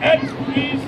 Head, please.